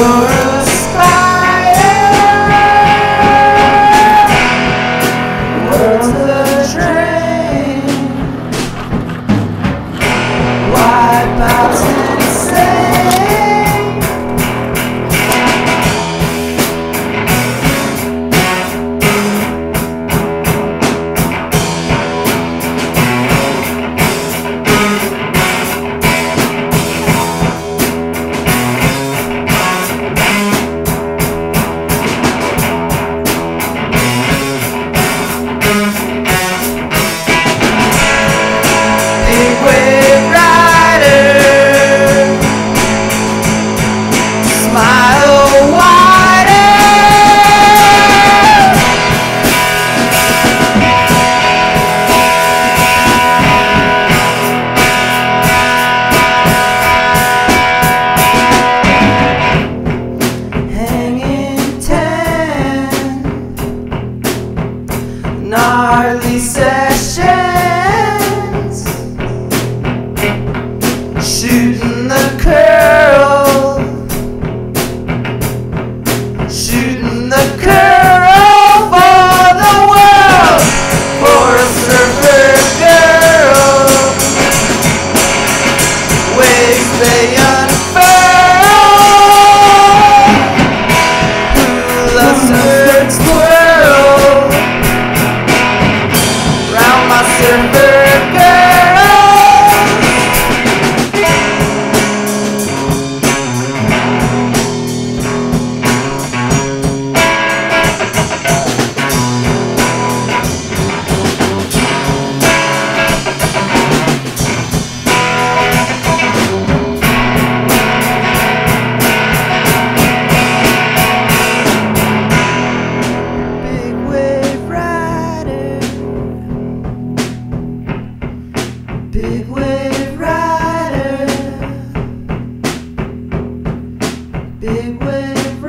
Spire. World's the train. fez feia. big wave rider, big wave.